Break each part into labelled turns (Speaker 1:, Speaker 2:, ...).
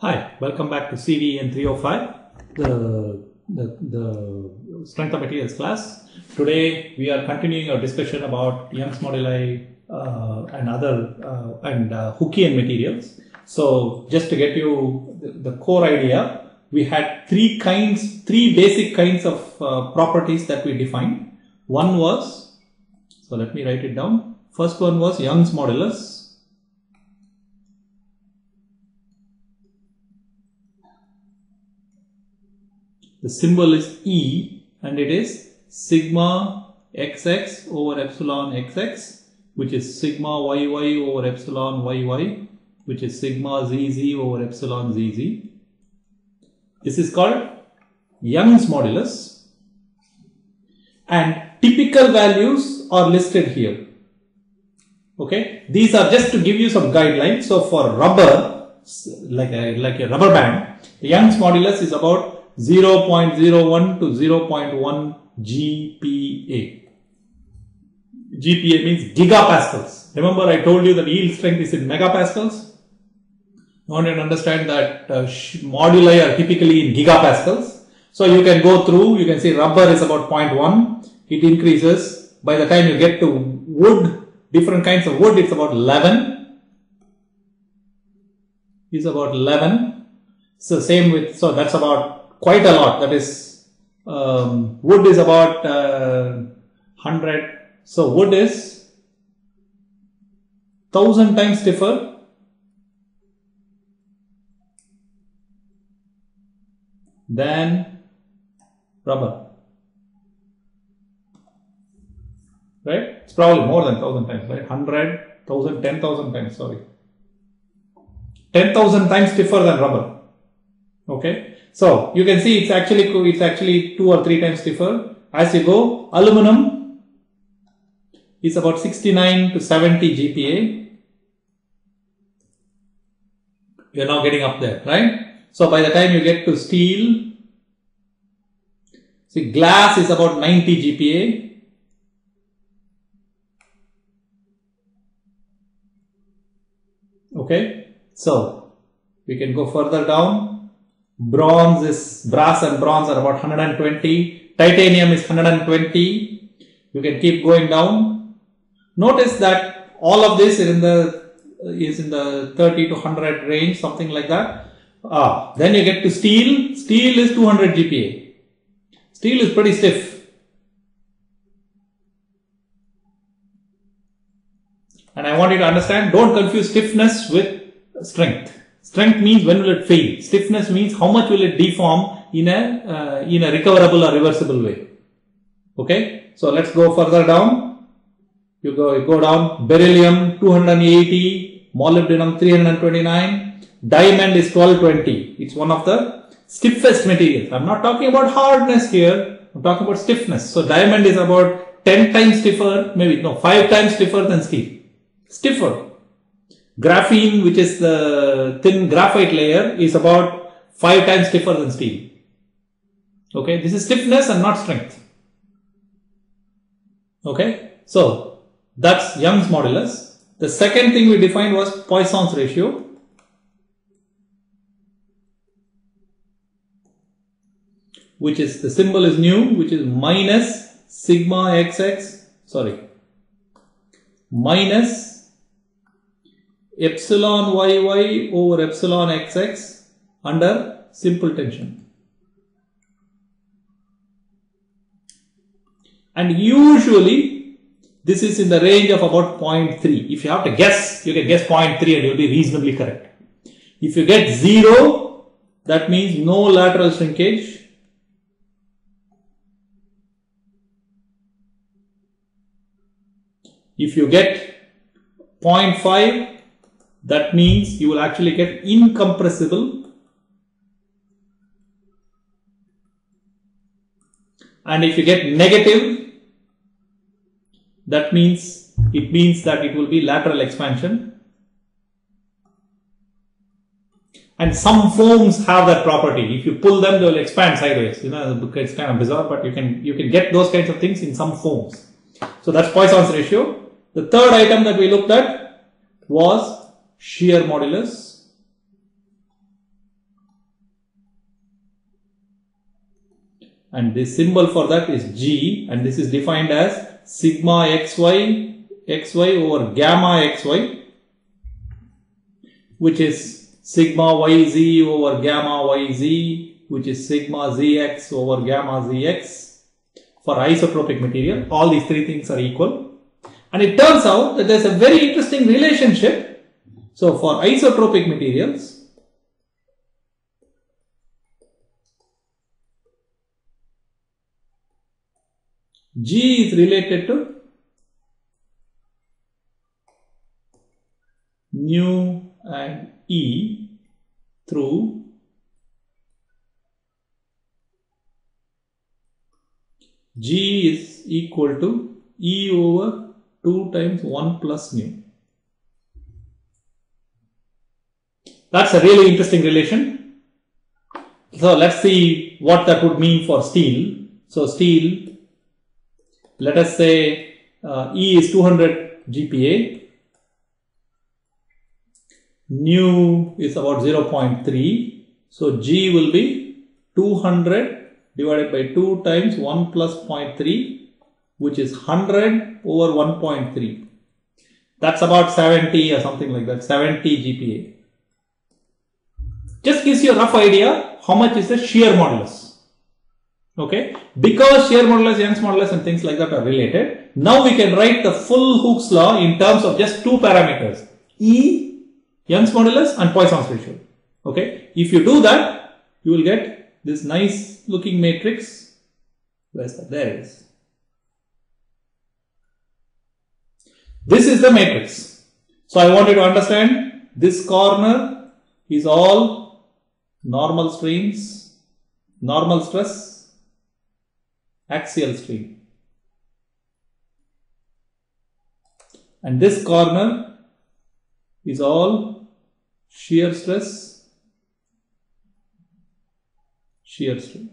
Speaker 1: Hi, welcome back to CVN 305, the, the, the strength of materials class. Today we are continuing our discussion about Young's moduli uh, and other uh, and uh, Hookean materials. So just to get you the, the, core idea, we had three kinds, three basic kinds of uh, properties that we defined. One was, so let me write it down. First one was Young's modulus. The symbol is E and it is sigma xx over epsilon xx which is sigma yy over epsilon yy which is sigma zz over epsilon zz. This is called Young's modulus and typical values are listed here. Okay, these are just to give you some guidelines. So for rubber, like a, like a rubber band, the Young's modulus is about 0.01 to 0.1 GPa. GPa means gigapascals. Remember I told you that yield strength is in megapascals. You want to understand that uh, moduli are typically in gigapascals. So you can go through, you can see rubber is about 0.1. It increases. By the time you get to wood, different kinds of wood, it's about 11. Is about 11. So same with, so that's about quite a lot. That is, um, wood is about uh, 100. So wood is 1000 times stiffer than rubber. Right? It's probably more than 1000 times, right? 100, 1000, 10,000 times, sorry. 10,000 times stiffer than rubber. Okay? So you can see it's actually it's actually two or three times stiffer. As you go, aluminum is about 69 to 70 GPa. You're now getting up there, right? So by the time you get to steel, see glass is about 90 GPa. Okay, so we can go further down Bronze is, brass and bronze are about 120. Titanium is 120. You can keep going down. Notice that all of this is in the, is in the 30 to 100 range, something like that. Ah, then you get to steel. Steel is 200 GPa. Steel is pretty stiff. And I want you to understand, don't confuse stiffness with strength. Strength means when will it fail. Stiffness means how much will it deform in a uh, in a recoverable or reversible way. Okay. So let's go further down. You go you go down. Beryllium 280, molybdenum 329, diamond is 1220. It's one of the stiffest materials. I'm not talking about hardness here. I'm talking about stiffness. So diamond is about 10 times stiffer, maybe no, 5 times stiffer than steel. Stiffer. Graphene, which is the thin graphite layer, is about 5 times stiffer than steel. Okay, this is stiffness and not strength. Okay, so that's Young's modulus. The second thing we defined was Poisson's ratio. Which is the symbol is nu, which is minus sigma xx, sorry, minus epsilon yy over epsilon xx under simple tension. And usually this is in the range of about 0.3. If you have to guess, you can guess 0.3 and you'll be reasonably correct. If you get 0, that means no lateral shrinkage. If you get 0.5, that means you will actually get incompressible and if you get negative that means it means that it will be lateral expansion. And some foams have that property. If you pull them they will expand sideways. You know it's kind of bizarre but you can you can get those kinds of things in some foams so that's Poisson's ratio. The third item that we looked at was shear modulus. And the symbol for that is G and this is defined as sigma xy xy over gamma xy which is sigma yz over gamma yz which is sigma zx over gamma zx for isotropic material. All these three things are equal. And it turns out that there's a very interesting relationship so for isotropic materials G is related to nu and E through G is equal to E over 2 times 1 plus nu. That's a really interesting relation. So let's see what that would mean for steel. So steel, let us say uh, E is 200 GPa, nu is about 0.3. So G will be 200 divided by 2 times 1 plus 0.3 which is 100 over 1.3. That's about 70 or something like that, 70 GPa. Just gives you a rough idea how much is the shear modulus. Okay, because shear modulus, Young's modulus and things like that are related. Now we can write the full Hooke's law in terms of just two parameters, E, Young's modulus and Poisson's ratio. Okay, if you do that, you will get this nice looking matrix. Where's that? There it is. This is the matrix. So I want you to understand this corner is all normal strains, normal stress, axial strain. And this corner is all shear stress, shear strain.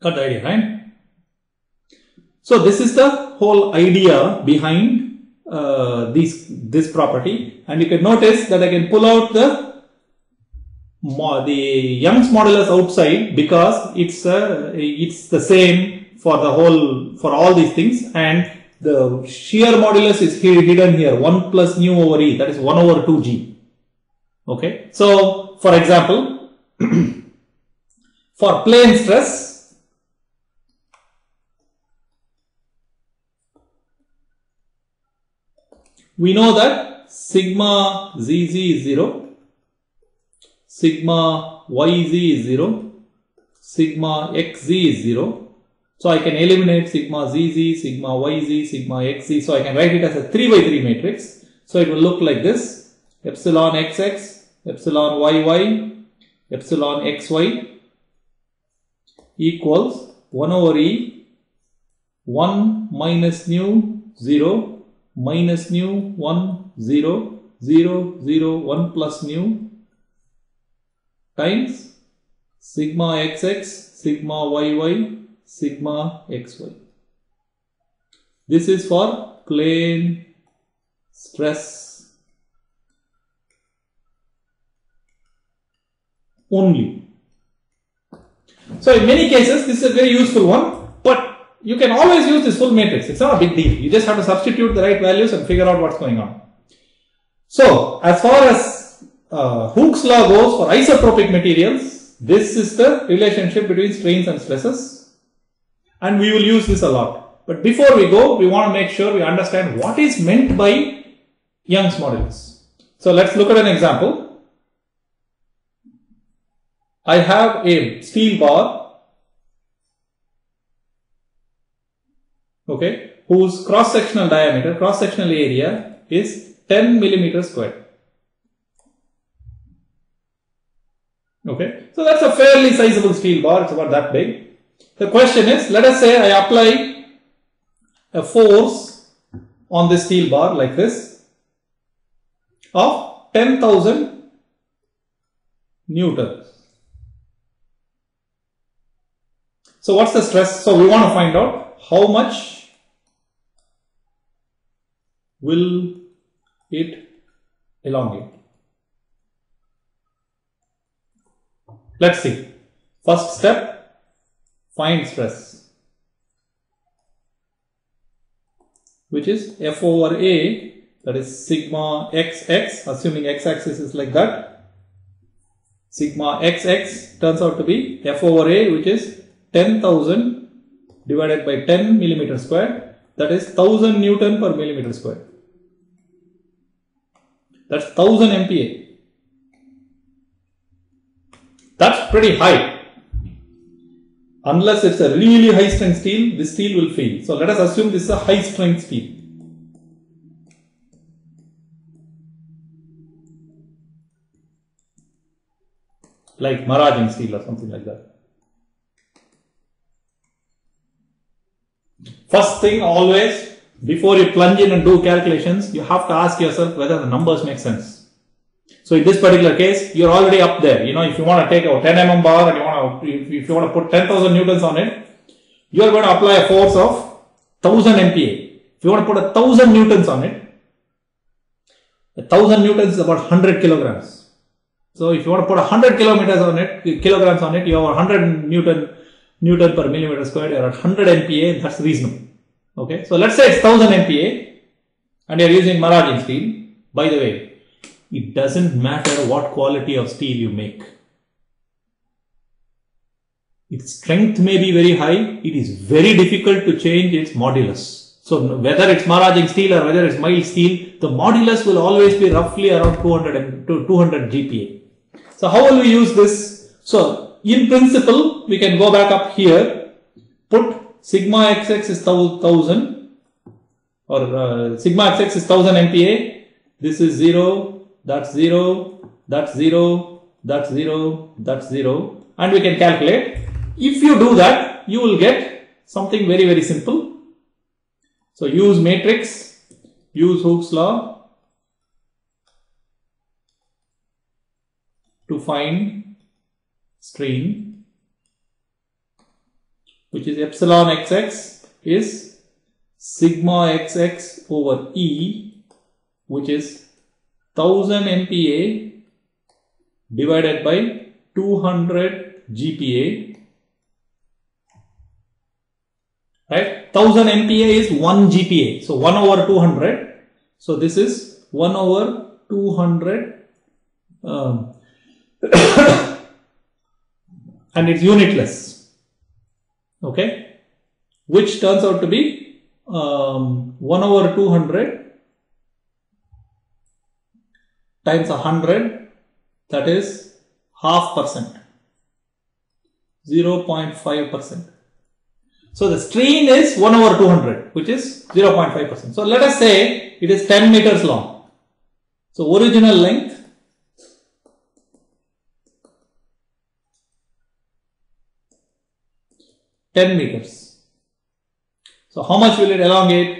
Speaker 1: Got the idea, right? So this is the whole idea behind uh, this, this property. And you can notice that I can pull out the the Young's modulus outside because it's uh, it's the same for the whole for all these things. And the shear modulus is hidden here. 1 plus nu over e that is 1 over 2g okay? So for example for plane stress we know that sigma zz is 0 sigma yz is 0, sigma xz is 0. So I can eliminate sigma zz, sigma yz, sigma xz. So I can write it as a 3 by 3 matrix. So it will look like this. Epsilon xx, epsilon yy, epsilon xy equals 1 over e 1 minus nu 0 minus nu 1 0 0 0 1 plus nu times sigma xx, sigma yy, sigma xy. This is for plane stress only. So in many cases this is a very useful one you can always use this full matrix. It's not a big deal. You just have to substitute the right values and figure out what's going on. So as far as uh, Hooke's law goes for isotropic materials, this is the relationship between strains and stresses and we will use this a lot. But before we go, we want to make sure we understand what is meant by Young's modulus. So let's look at an example. I have a steel bar, okay, whose cross-sectional diameter, cross-sectional area is 10 millimeters square. Okay, so that's a fairly sizable steel bar, it's about that big. The question is, let us say I apply a force on this steel bar like this of 10,000 newtons. So what's the stress? So we want to find out how much will it elongate. Let's see. First step, find stress, which is F over A, that is sigma xx, assuming x-axis is like that. Sigma xx turns out to be F over A, which is 10,000 divided by 10 millimeter square, that is 1000 Newton per millimeter square. That's 1000 MPa. That's pretty high. Unless it's a really high strength steel, this steel will fail. So let us assume this is a high strength steel. Like Maraging steel or something like that. First thing always, before you plunge in and do calculations, you have to ask yourself whether the numbers make sense. So in this particular case, you're already up there. You know, if you want to take a 10 mm bar and you want to, if, you want to put 10,000 newtons on it, you are going to apply a force of 1000 MPa. If you want to put a 1000 newtons on it, a 1000 newtons is about 100 kilograms. So if you want to put 100 kilometers on it, kilograms on it, you have 100 newton, newton per millimeter squared, you're at 100 MPa, that's reasonable. Okay, so let's say it's 1000 MPa and you're using Maraging steel. By the way, it doesn't matter what quality of steel you make. Its strength may be very high, it is very difficult to change its modulus. So whether it's Maraging steel or whether it's mild steel, the modulus will always be roughly around 200, 200 GPa. So how will we use this? So in principle, we can go back up here, put sigma xx is 1000 or uh, sigma xx is 1000 MPa, this is 0, that's 0, that's 0, that's 0, that's 0 and we can calculate. If you do that, you will get something very, very simple. So use matrix, use Hooke's law to find strain which is epsilon xx is sigma xx over E which is 1000 MPa divided by 200 GPa right? 1000 MPa is 1 GPa so 1 over 200 so this is 1 over 200 um, and it's unitless. Okay? Which turns out to be um, 1 over 200 times 100 that is half percent. 0.5 percent. So the strain is 1 over 200 which is 0.5 percent. So let us say it is 10 meters long. So original length Ten meters. So how much will it elongate?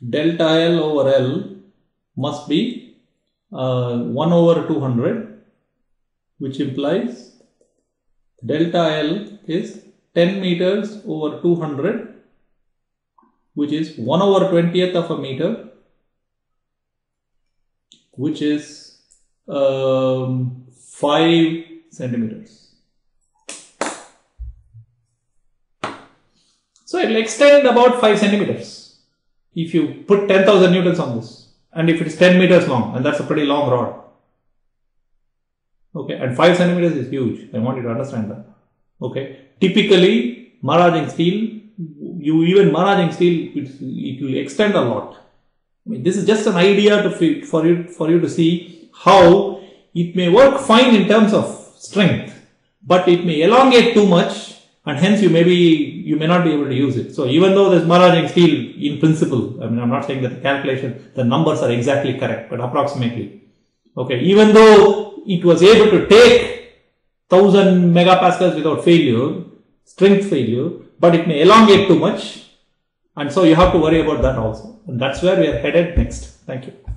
Speaker 1: delta L over L must be uh, 1 over 200 which implies delta L is 10 meters over 200 which is 1 over 20th of a meter which is um, 5 centimeters. So it will extend about 5 centimeters if you put 10,000 newtons on this. And if it is 10 meters long and that's a pretty long rod. Okay and 5 centimeters is huge. I want you to understand that. Okay typically Maraging steel you even Maraging steel it, it will extend a lot. I mean, this is just an idea to for you for you to see how it may work fine in terms of strength but it may elongate too much and hence you may be you may not be able to use it. So even though this Maraging steel in principle, I mean I'm not saying that the calculation, the numbers are exactly correct, but approximately. Okay, even though it was able to take 1000 megapascals without failure, strength failure, but it may elongate too much and so you have to worry about that also. And that's where we are headed next. Thank you.